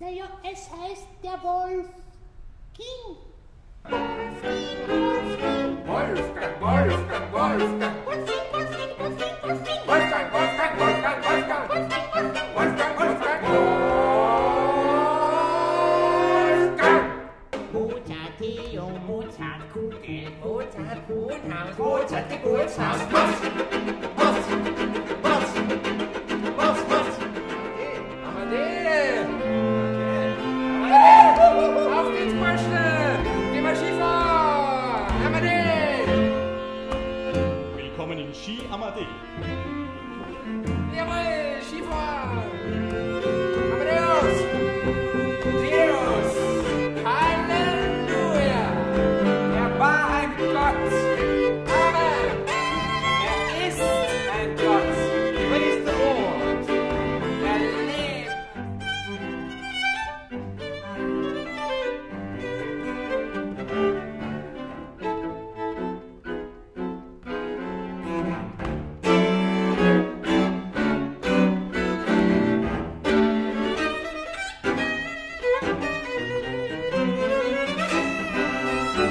Naja, es heißt der Wolf King. Wolf King, Wolf King. Wolf King, Wolf King, Wolf King. Mozart, Kugeln, Mozart, Kuhnhaus, Mozart, Geburtshaus, Willkommen in